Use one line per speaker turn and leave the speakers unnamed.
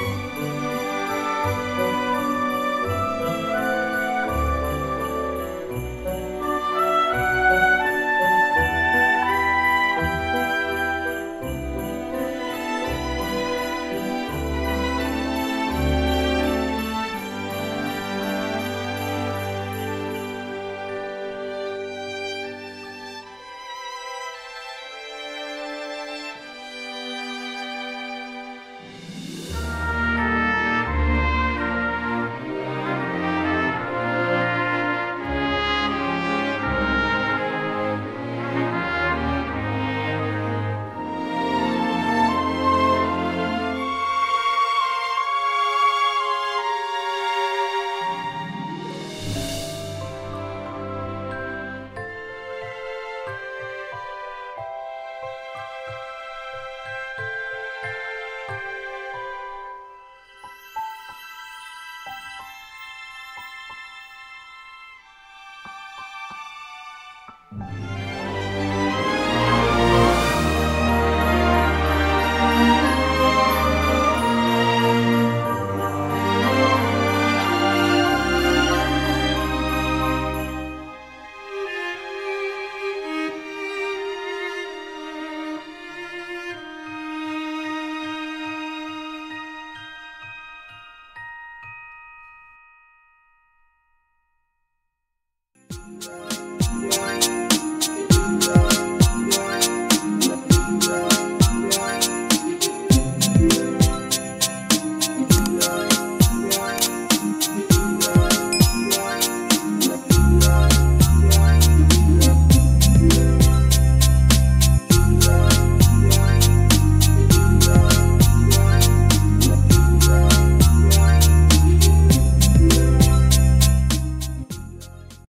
Música